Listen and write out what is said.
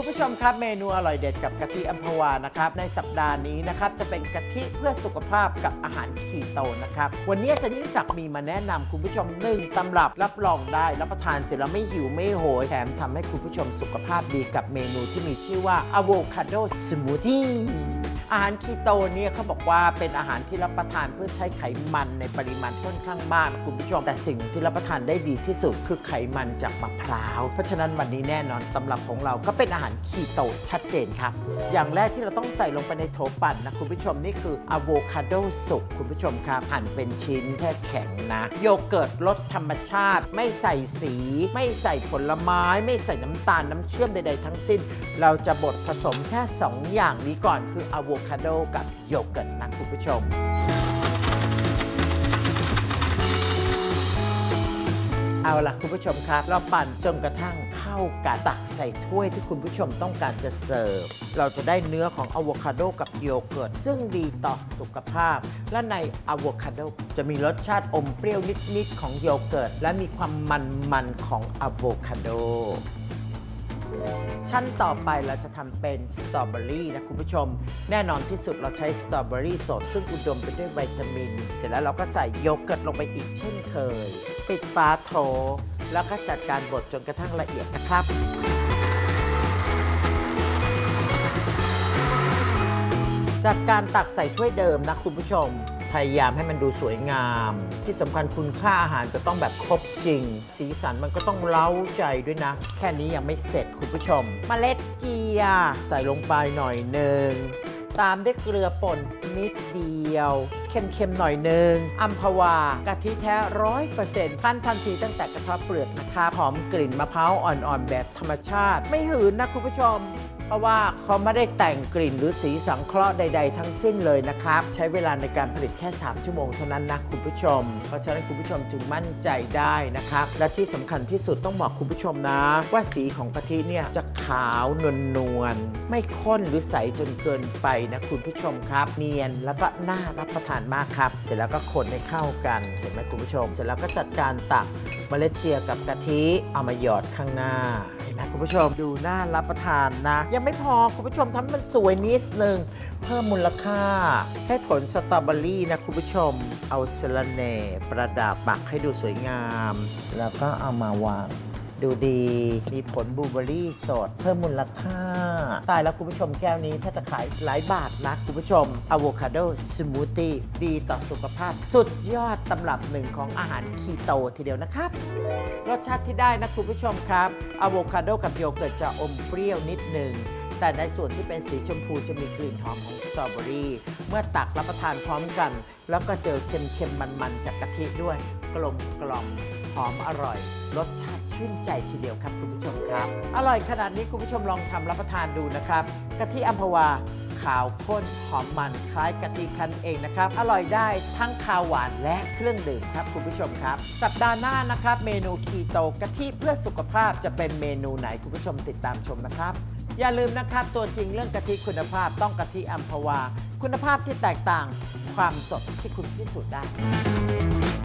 คุณผู้ชมครับเมนูอร่อยเด็ดกับกะทิอัมพวานะครับในสัปดาห์นี้นะครับจะเป็นกะทิเพื่อสุขภาพกับอาหารคีโตนะครับวันนี้อาจารย์ยิ่งศักดิ์มีมาแนะนำคุณผู้ชมหนึ่งตำรับรับรองได้รับประทานเสร็จแล้วไม่หิวไม่โหยแถมทำให้คุณผู้ชมสุขภาพดีกับเมนูที่มีชื่อว่าอะโวคาโดสมูทตี้อาหารคีโตเนี่ยเขาบอกว่าเป็นอาหารที่รับประทานเพื่อใช้ไขมันในปริมาณค่อนข้างมากคุณผู้ชมแต่สิ่งที่รับประทานได้ดีที่สุดคือไขมันจากมะพร้าว เพราะฉะนั้นวันนี้แน่นอนตำรับของเราก็เป็นอาหารคีโตชัดเจนครับ อย่างแรกที่เราต้องใส่ลงไปในโถปั่นนะคุณผู้ชมนี่คืออะโวคาโดสุกคุณผู้ชมครับหั่นเป็นชิ้นแค่แข็งนะ โยเกิร์ตรสธรรมชาติ ไม่ใส่สี ไม่ใส่ผลไม้ ไม่ใส่น้ำตาลน้ำเชื่อมใดๆทั้งสิ้น เราจะบดผสมแค่ 2 อย่างนี้ก่อนคืออะโวคาโดกับโยเกิร์ตนะคุณผู้ชม เอาล่ะคุณผู้ชมครับ เราปั่นจนกระทั่งเข้ากันตักใส่ถ้วยที่คุณผู้ชมต้องการจะเสิร์ฟ เราจะได้เนื้อของอะโวคาโดกับโยเกิร์ตซึ่งดีต่อสุขภาพ และในอะโวคาโดจะมีรสชาติอมเปรี้ยวนิด ๆ ของโยเกิร์ต และมีความมัน ๆ ของอะโวคาโดชั้นต่อไปเราจะทำเป็นสตรอเบอรี่นะคุณผู้ชม แน่นอนที่สุดเราใช้สตรอเบอรี่สดซึ่งอุดมไปด้วยวิตามิน เสร็จแล้วเราก็ใส่โยเกิร์ตลงไปอีกเช่นเคย ปิดฝาโถ แล้วก็จัดการบดจนกระทั่งละเอียดนะครับ จากการตักใส่ถ้วยเดิมนะคุณผู้ชม พยายามให้มันดูสวยงาม ที่สำคัญคุณค่าอาหารจะต้องแบบครบจริง สีสันมันก็ต้องเล้าใจด้วยนะ แค่นี้ยังไม่เสร็จคุณผู้ชมมเมล็ดเจีย ใส่ลงไปหน่อยหนึ่ง ตามด้วยเกลือป่นนิดเดียว เค็มๆหน่อยหนึ่งอัมพวากะทิแท้ร้อยเปอร์เซ็นต์ขั้นทันทีตั้งแต่กระทะเปลือกนะคะหอมกลิ่นมะพร้าวอ่อนๆแบบธรรมชาติ ไม่หืนนะคุณผู้ชม เพราะว่าเขาไม่ได้แต่งกลิ่นหรือสีสังเคราะห์ใด ๆ ทั้งสิ้นเลยนะครับ ใช้เวลาในการผลิตแค่ 3 ชั่วโมงเท่านั้นนะคุณผู้ชม เพราะฉะนั้นคุณผู้ชมจึงมั่นใจได้นะครับ และที่สำคัญที่สุดต้องบอกคุณผู้ชมนะ ว่าสีของกะทิเนี่ยจะขาวนวลนวลๆไม่ข้นหรือใสจนเกินไปนะคุณผู้ชมครับ เนียนแล้วก็น่ารับประทานมากครับ เสร็จแล้วก็คนให้เข้ากันเห็นไหมคุณผู้ชม เสร็จแล้วก็จัดการตักเมล็ดเจียกับกะทิเอามาหยอดข้างหน้าเห็นไหมคุณผู้ชมดูน่ารับประทานนะยังไม่พอ คุณผู้ชมทำให้มันสวยนิดนึง เพิ่มมูลค่า ให้ผลสตรอเบอรี่นะคุณผู้ชม เอาเซลเน่ประดับปักให้ดูสวยงาม แล้วก็เอามาวาง ดูดี มีผลบลูเบอรี่สด เพิ่มมูลค่า ตายแล้วคุณผู้ชมแก้วนี้ ถ้าจะขายหลายบาทนะคุณผู้ชมอะโวคาโดสมูทตี้ดีต่อสุขภาพ สุดยอดตำรับหนึ่งของอาหารคีโตทีเดียวนะครับ รสชาติที่ได้นะคุณผู้ชมครับอะโวคาโดกับโยเกิร์ตจะอมเปรี้ยวนิดหนึ่งแต่ในส่วนที่เป็นสีชมพูจะมีกลิ่นหอมของสตรอเบอรี่ เมื่อตักรับประทานพร้อมกัน แล้วก็เจอเค็มๆมันๆจากกะทิด้วย กลมกล่อม หอมอร่อย รสชาติชื่นใจทีเดียวครับคุณผู้ชมครับ อร่อยขนาดนี้คุณผู้ชมลองทำรับประทานดูนะครับกะทิอัมพวาขาวข้นหอมมันคล้ายกะทิคั้นเองนะครับ อร่อยได้ทั้งคาวหวานและเครื่องดื่มครับคุณผู้ชมครับ สัปดาห์หน้านะครับ เมนูคีโตกะทิเพื่อสุขภาพจะเป็นเมนูไหนคุณผู้ชมติดตามชมนะครับ อย่าลืมนะครับ ตัวจริงเรื่องกะทิคุณภาพต้องกะทิอัมพวา คุณภาพที่แตกต่างความสดที่คุณพิสูจน์ได้